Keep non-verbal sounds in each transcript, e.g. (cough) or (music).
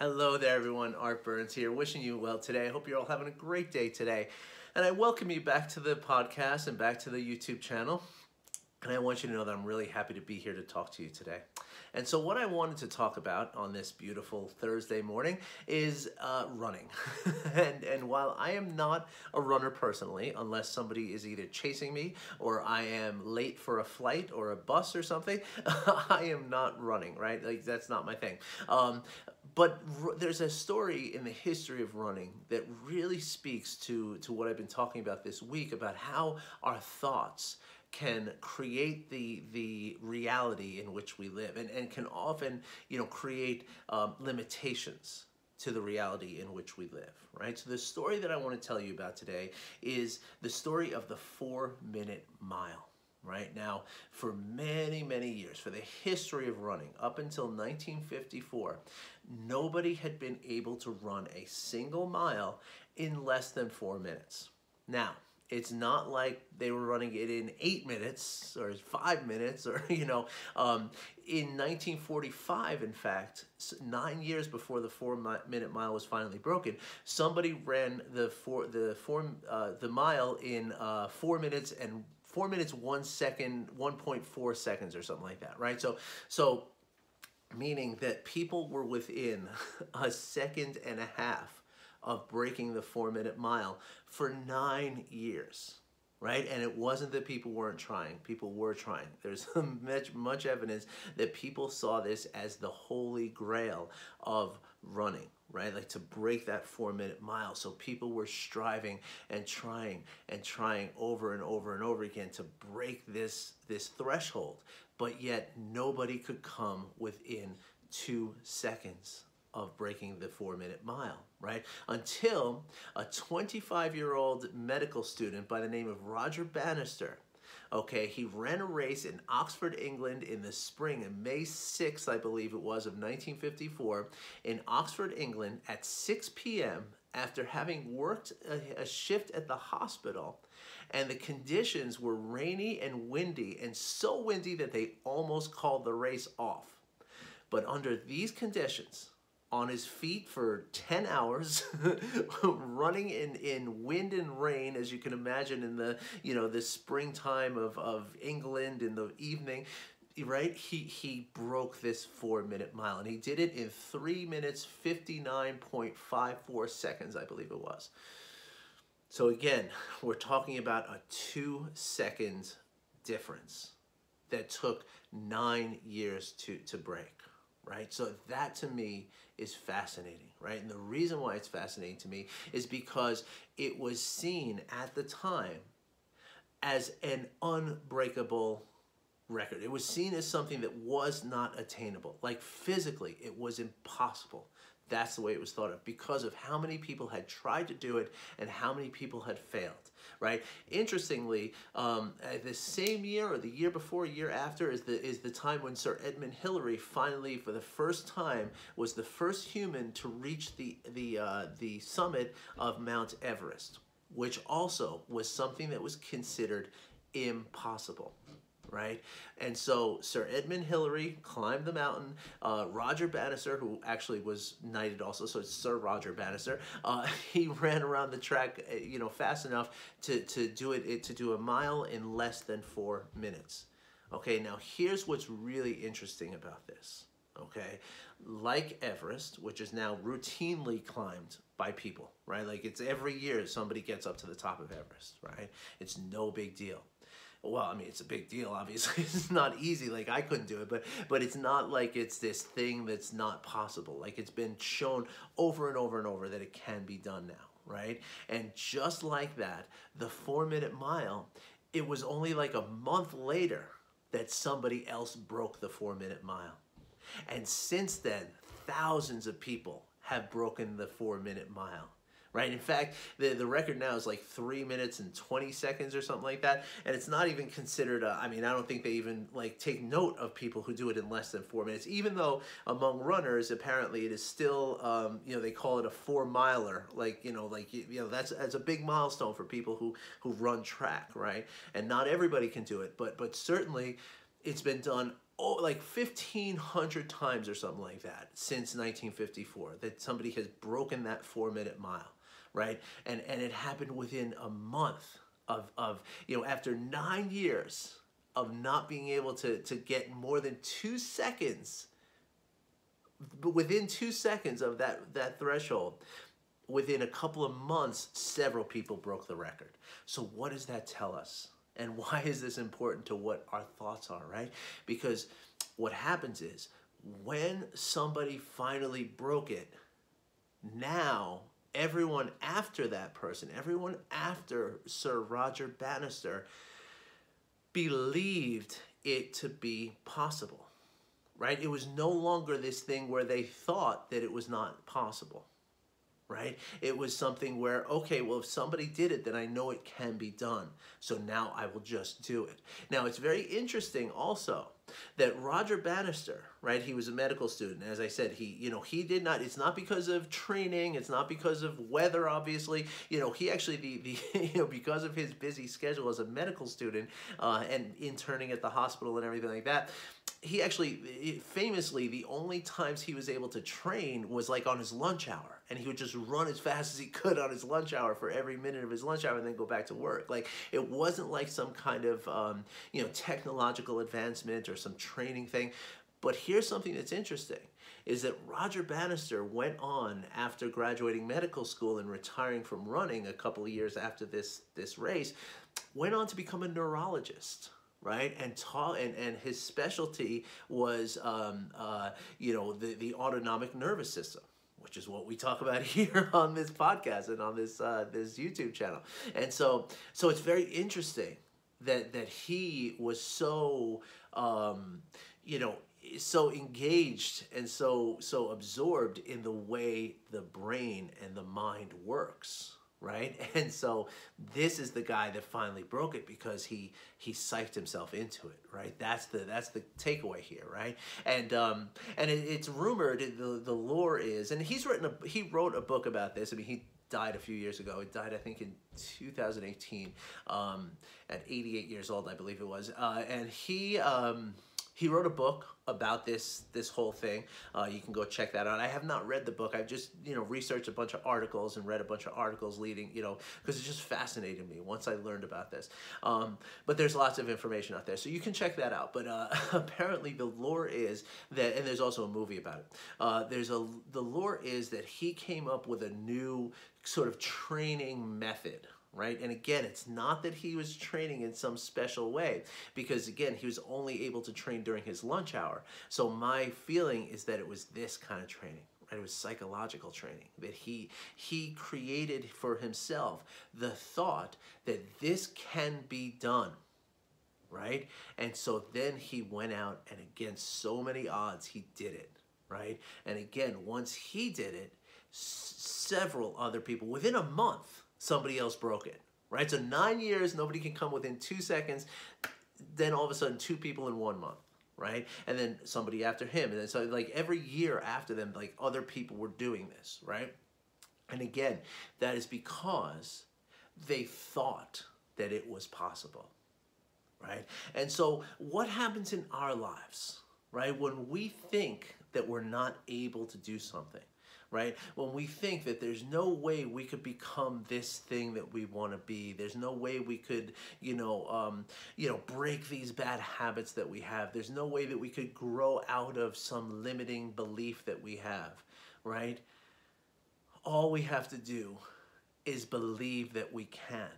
Hello there, everyone. Art Burns here, wishing you well today. I hope you're all having a great day today. And I welcome you back to the podcast and back to the YouTube channel. And I want you to know that I'm really happy to be here to talk to you today. And so, what I wanted to talk about on this beautiful Thursday morning is uh, running. (laughs) and, and while I am not a runner personally, unless somebody is either chasing me or I am late for a flight or a bus or something, (laughs) I am not running, right? Like, that's not my thing. Um, but there's a story in the history of running that really speaks to, to what I've been talking about this week about how our thoughts can create the the reality in which we live and, and can often you know create um, limitations to the reality in which we live right? So the story that i want to tell you about today is the story of the four minute mile right? Now for many many years for the history of running up until 1954 nobody had been able to run a single mile in less than four minutes. Now it's not like they were running it in eight minutes or five minutes or, (laughs) you know, um, in 1945, in fact, nine years before the four minute mile was finally broken, somebody ran the four, the four, uh, the mile in uh, four minutes and four minutes, one second, 1.4 seconds or something like that, right? So, so meaning that people were within (laughs) a second and a half of breaking the four minute mile for nine years right? And it wasn't that people weren't trying. People were trying. There's (laughs) much, much evidence that people saw this as the holy grail of running, right? Like to break that four minute mile. So people were striving and trying and trying over and over and over again to break this, this threshold. But yet nobody could come within two seconds of breaking the four minute mile, right? Until a 25 year old medical student by the name of Roger Bannister, okay, he ran a race in Oxford, England in the spring, in May 6th, I believe it was, of 1954, in Oxford, England at 6 p.m. after having worked a, a shift at the hospital and the conditions were rainy and windy and so windy that they almost called the race off. But under these conditions, on his feet for 10 hours (laughs) running in, in wind and rain as you can imagine in the you know the springtime of, of england in the evening right he he broke this four minute mile and he did it in three minutes 59.54 seconds i believe it was so again we're talking about a two second difference that took nine years to to break right? So that to me is fascinating, right? And the reason why it's fascinating to me is because it was seen at the time as an unbreakable record. It was seen as something that was not attainable. Like physically, it was impossible. That's the way it was thought of because of how many people had tried to do it and how many people had failed, right? Interestingly, um, the same year or the year before, year after is the, is the time when Sir Edmund Hillary finally, for the first time, was the first human to reach the, the, uh, the summit of Mount Everest, which also was something that was considered impossible right? And so Sir Edmund Hillary climbed the mountain. Uh, Roger Bannister, who actually was knighted also, so it's Sir Roger Bannister, uh, (laughs) he ran around the track, uh, you know, fast enough to, to do it, to do a mile in less than four minutes. Okay, now here's what's really interesting about this. Okay, like Everest, which is now routinely climbed by people, right? Like it's every year somebody gets up to the top of Everest, right? It's no big deal well i mean it's a big deal obviously. (laughs) It's not easy like i couldn't do it but but it's not like it's this thing that's not possible. Like it's been shown over and over and over that it can be done now right? And just like that the four minute mile it was only like a month later that somebody else broke the four minute mile. And since then thousands of people have broken the four minute mile right? In fact, the, the record now is like three minutes and 20 seconds or something like that. And it's not even considered, a, I mean, I don't think they even like take note of people who do it in less than four minutes, even though among runners, apparently it is still, um, you know, they call it a four miler. Like, you know, like, you, you know, that's, that's a big milestone for people who, who run track, right? And not everybody can do it, but, but certainly it's been done oh, like 1,500 times or something like that since 1954 that somebody has broken that four minute mile, right? And, and it happened within a month of, of, you know, after nine years of not being able to, to get more than two seconds, but within two seconds of that, that threshold, within a couple of months, several people broke the record. So what does that tell us? And (laughs) why is this important to what our thoughts are, right? Because what happens is when somebody finally broke it, now everyone after that person, everyone after Sir Roger Bannister, believed it to be possible, right? It was no longer this thing where they thought that it was not possible right? It was something where, okay, well, if somebody did it, then I know it can be done. So now I will just do it. Now, it's very interesting also that Roger Bannister, right, he was a medical student. As I said, he, you know, he did not, it's not because of training, it's not because of weather, obviously. You know, he actually, the, the (laughs) you know, because of his busy schedule as a medical student uh, and interning at the hospital and everything like that, he actually, famously, the only times he was able to train was like on his lunch hour. And he would just run as fast as he could on his lunch hour for every minute of his lunch hour and then go back to work. Like, it wasn't like some kind of, um, you know, technological advancement or some training thing. But here's something that's interesting is that Roger Bannister went on after graduating medical school and retiring from running a couple of years after this, this race, went on to become a neurologist right? And taught, and, and his specialty was, um, uh, you know, the, the autonomic nervous system which is what we talk about (laughs) here on this podcast and on this uh, this YouTube channel. And so, so it's very interesting that that he was so, um, you know, so engaged and so so absorbed in the way the brain and the mind works right? (laughs) And so this is the guy that finally broke it because he he psyched himself into it, right? That's the that's the takeaway here, right? And um and it, it's rumored the the lore is, and he's written a he wrote a book about this. I mean, he died a few years ago. He died, I think, in 2018, um, at 88 years old, I believe it was. Uh, and he um, he wrote a book about this this whole thing. Uh, you can go check that out. I have not read the book. I've just you know researched a bunch of articles and read a bunch of articles leading you know because it just fascinated me once I learned about this. Um, but there's lots of information out there, so you can check that out. But uh, (laughs) apparently the lore is that, and there's also a movie about it. Uh, there's a the lore is that he came up with a new sort of training method right? And again, it's not that he was training in some special way because again, he was only able to train during his lunch hour. So my feeling is that it was this kind of training. Right? It was psychological training that he he created for himself the thought that this can be done right? And so then he went out and against so many odds, he did it, right? And again, once he did it, several other people within a month somebody else broke it, right? So nine years, nobody can come within two seconds. Then all of a sudden, two people in one month, right? And then somebody after him. And then so like every year after them, like other people were doing this, right? And again, that is because they thought that it was possible, right? And so what happens in our lives, right? When we think that we're not able to do something, right? When we think that there's no way we could become this thing that we want to be, there's no way we could, you know, um, you know, break these bad habits that we have. There's no way that we could grow out of some limiting belief that we have, right? All we have to do is believe that we can,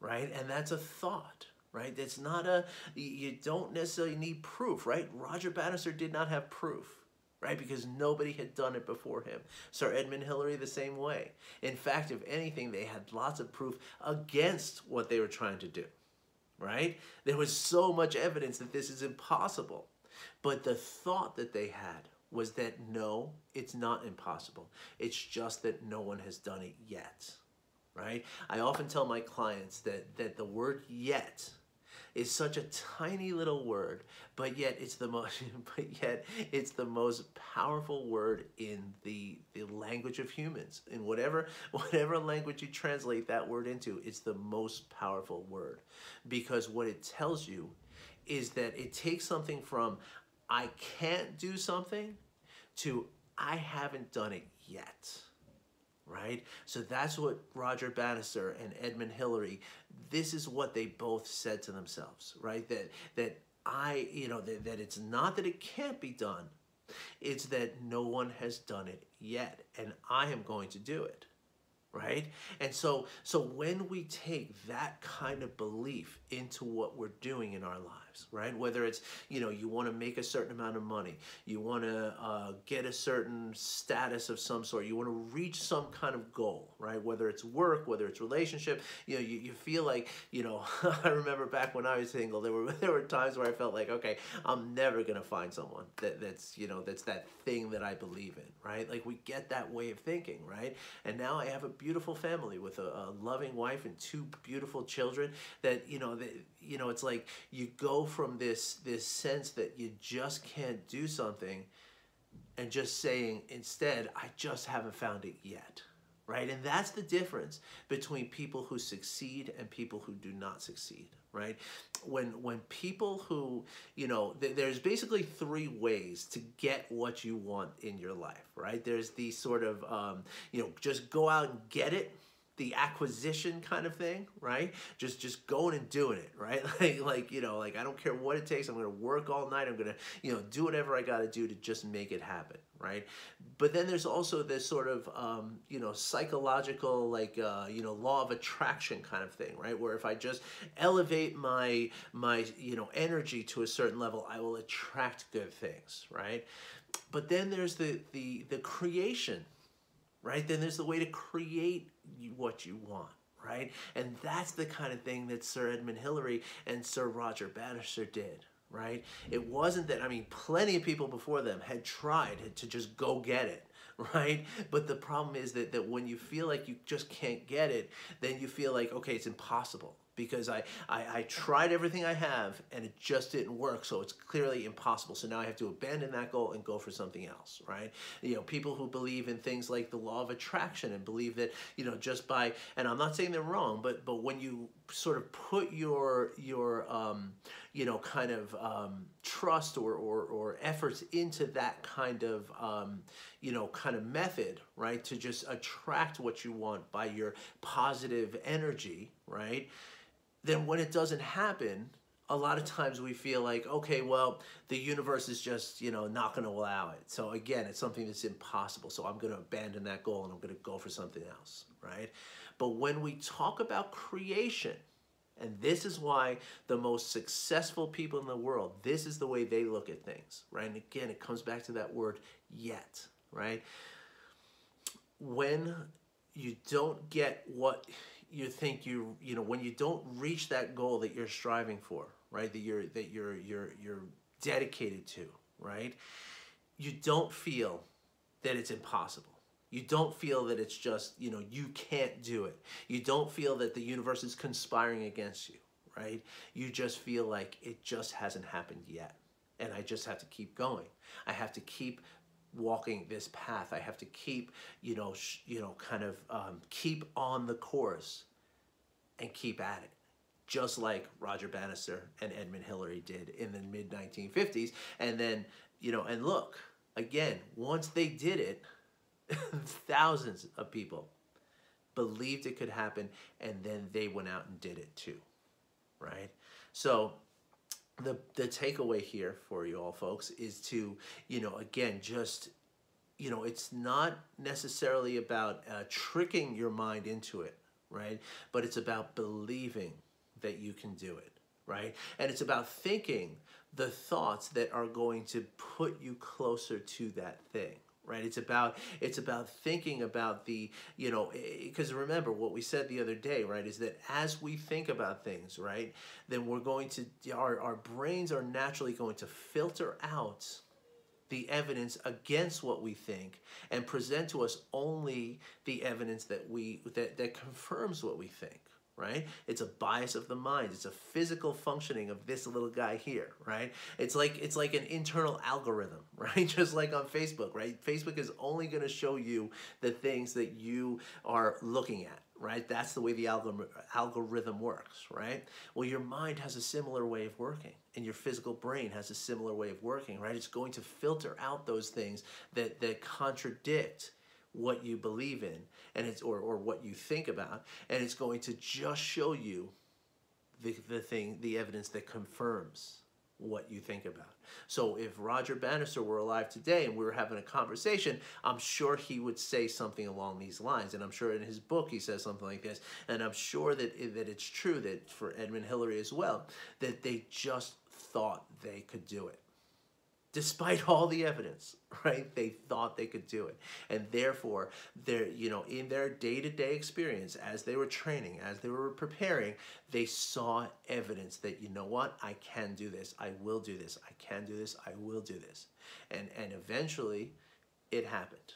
right? And that's a thought right? It's not a, you don't necessarily need proof, right? Roger Bannister did not have proof right? Because nobody had done it before him. Sir Edmund Hillary, the same way. In fact, if anything, they had lots of proof against what they were trying to do, right? There was so much evidence that this is impossible. But the thought that they had was that no, it's not impossible. It's just that no one has done it yet, right? I often tell my clients that, that the word yet is such a tiny little word, but yet it's the most (laughs) but yet it's the most powerful word in the the language of humans. In whatever (laughs) whatever language you translate that word into, it's the most powerful word because what it tells you is that it takes something from I can't do something to I haven't done it yet. Right? So that's what Roger Bannister and Edmund Hillary, this is what they both said to themselves, right? That that I, you know, that, that it's not that it can't be done, it's that no one has done it yet, and I am going to do it right and so so when we take that kind of belief into what we're doing in our lives right? Whether it's you know you want to make a certain amount of money you want to uh, get a certain status of some sort you want to reach some kind of goal right? Whether it's work whether it's relationship you know you, you feel like you know (laughs) i remember back when i was single there were (laughs) there were times where i felt like okay i'm never gonna find someone that that's you know that's that thing that i believe in right? Like we get that way of thinking right? And now i have a beautiful family with a, a loving wife and two beautiful children that you know that you know it's like you go from this this sense that you just can't do something and just saying instead i just haven't found it yet right? And that's the difference between people who succeed and people who do not succeed right? When when people who you know th- there's basically three ways to get what you want in your life right? There's the sort of um, you know just go out and get it the acquisition kind of thing, right? Just just going and doing it, right? (laughs) Like like you know, like I don't care what it takes. I'm going to work all night. I'm going to you know do whatever I got to do to just make it happen, right? But then there's also this sort of um, you know psychological like uh, you know law of attraction kind of thing, right? Where if I just elevate my my you know energy to a certain level, I will attract good things, right? But then there's the the the creation right? Then there's the way to create what you want, right? And that's the kind of thing that Sir Edmund Hillary and Sir Roger Bannister did, right? It wasn't that, I mean, plenty of people before them had tried to just go get it, (laughs) right? But the problem is that, that when you feel like you just can't get it, then you feel like, okay, it's impossible because I, I, I, tried everything I have and it just didn't work. So it's clearly impossible. So now I have to abandon that goal and go for something else, right? You know, people who believe in things like the law of attraction and believe that, you know, just by, and I'm not saying they're wrong, but, but when you sort of put your, your, um, you know, kind of um, trust or, or, or efforts into that kind of, um, you know, kind of method, right? To just attract what you want by your positive energy, right? Then when it doesn't happen, a lot of times we feel like, okay, well, the universe is just, you know, not going to allow it. So again, it's something that's impossible. So I'm going to abandon that goal and I'm going to go for something else, right? But when we talk about creation, and this is why the most successful people in the world, this is the way they look at things, right? And again, it comes back to that word yet, right? When you don't get what you think you you know when you don't reach that goal that you're striving for right that you're that you're you're you're dedicated to right you don't feel that it's impossible. You don't feel that it's just you know you can't do it. You don't feel that the universe is conspiring against you right? You just feel like it just hasn't happened yet and i just have to keep going. I have to keep walking this path. I have to keep, you know, you know, kind of um, keep on the course and keep at it. Just like Roger Bannister and Edmund Hillary did in the mid 1950s. And then, you know, and look, again, once they did it, (laughs) thousands of people believed it could happen and then they went out and did it too. Right? So, the the takeaway here for you all folks is to you know again just you know it's not necessarily about uh, tricking your mind into it right? But it's about believing that you can do it right? And it's about thinking the thoughts that are going to put you closer to that thing right? It's about it's about thinking about the you know eh, because remember what we said the other day right is that as we think about things right then we're going to our, our brains are naturally going to filter out the evidence against what we think and present to us only the evidence that we that, that confirms what we think right? It's a bias of the mind. It's a physical functioning of this little guy here, right? It's like it's like an internal algorithm, (laughs) right? Just like on Facebook, right? Facebook is only going to show you the things that you are looking at, right? That's the way the algor- algorithm works, right? Well, your mind has a similar way of working, and your physical brain has a similar way of working, right? It's going to filter out those things that, that contradict what you believe in and it's or, or what you think about and it's going to just show you the, the thing the evidence that confirms what you think about. So if Roger Bannister were alive today and we were having a conversation, I'm sure he would say something along these lines. And I'm sure in his book he says something like this. And I'm sure that, that it's true that for Edmund Hillary as well, that they just thought they could do it despite (laughs) all the evidence, right? They thought they could do it. And therefore, they're, you know, in their day-to-day experience, as they were training, as they were preparing, they saw evidence that, you know what, I can do this, I will do this, I can do this, I will do this. And, and eventually, it happened.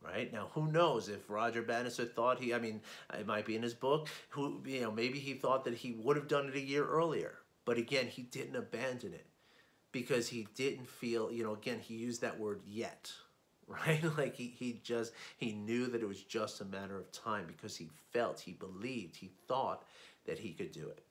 Right now, who knows if Roger Bannister thought he? I mean, it might be in his book. Who you know? Maybe he thought that he would have done it a year earlier. But again, he didn't abandon it because he didn't feel, you know, again, he used that word yet, (laughs) right? like he, he just, he knew that it was just a matter of time because he felt, he believed, he thought that he could do it.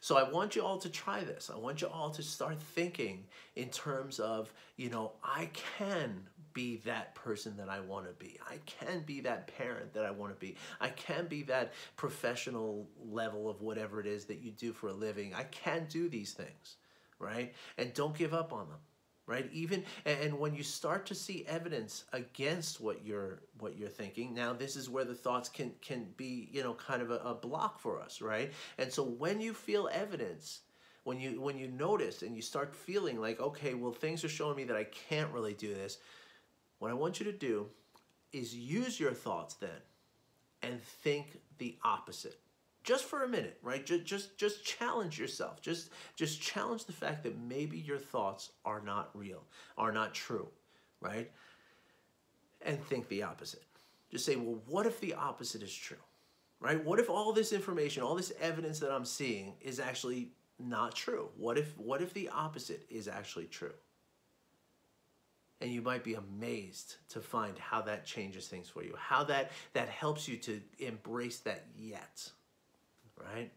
So I want you all to try this. I want you all to start thinking in terms of, you know, I can be that person that I want to be. I can be that parent that I want to be. I can be that professional level of whatever it is that you do for a living. I can do these things right? And don't give up on them, right? Even and when you start to see evidence against what you're what you're thinking, now this is where the thoughts can can be, you know, kind of a, a block for us, right? And so when you feel evidence, when you when you notice and you start feeling like, okay, well things are showing me that I can't really do this, what I want you to do is use your thoughts then and think the opposite just for a minute, right? Just just just challenge yourself. Just just challenge the fact that maybe your thoughts are not real, are not true, right? And think the opposite. Just say, well, what if the opposite is true? Right? What if all this information, all this evidence that I'm seeing is actually not true? What if what if the opposite is actually true? and you might be amazed to find how that changes things for you how that that helps you to embrace that yet right?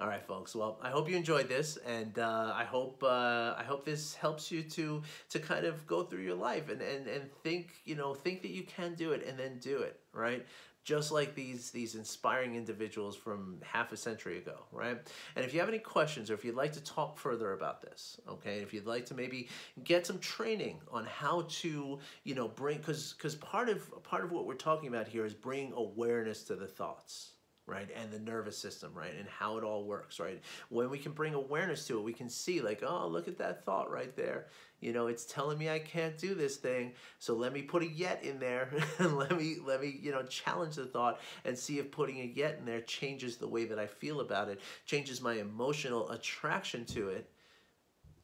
All right, folks. Well, I hope you enjoyed this, and uh, I hope uh, I hope this helps you to to kind of go through your life and, and and think you know think that you can do it and then do it right. Just like these these inspiring individuals from half a century ago, right? And if you have any questions or if you'd like to talk further about this, okay, if you'd like to maybe get some training on how to you know bring because because part of part of what we're talking about here is bring awareness to the thoughts right? And the nervous system, right? And how it all works, right? When we can bring awareness to it, we can see like, oh, look at that thought right there. You know, it's telling me I can't do this thing. So let me put a yet in there (laughs) and let me let me, you know, challenge the thought and see if putting a yet in there changes the way that I feel about it, changes my emotional attraction to it,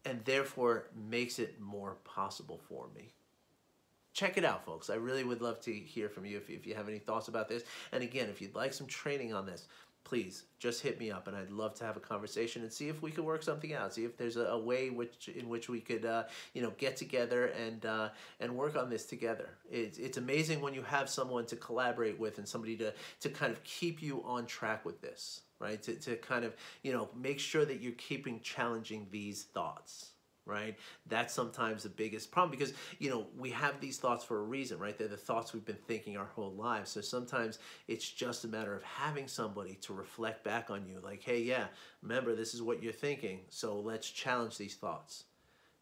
and therefore makes it more possible for me check it out, folks. I really would love to hear from you if, if you have any thoughts about this. And again, if you'd like some training on this, please just hit me up and I'd love to have a conversation and see if we could work something out. See if there's a, a way which in which we could uh, you know get together and uh, and work on this together. It's it's amazing when you have someone to collaborate with and somebody to to kind of keep you on track with this, right? To to kind of you know make sure that you're keeping challenging these thoughts right? That's sometimes the biggest problem because, you know, we have these thoughts for a reason, right? They're the thoughts we've been thinking our whole lives. So sometimes it's just a matter of having somebody to reflect back on you like, hey, yeah, remember, this is what you're thinking. So let's challenge these thoughts.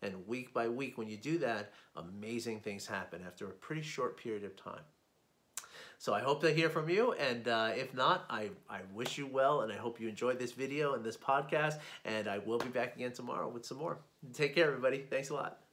And week by week, when you do that, amazing things happen after a pretty short period of time. So I hope to hear from you. And uh, if not, I, I wish you well. And I hope you enjoyed this video and this podcast. And I will be back again tomorrow with some more. Take care, everybody. Thanks a lot.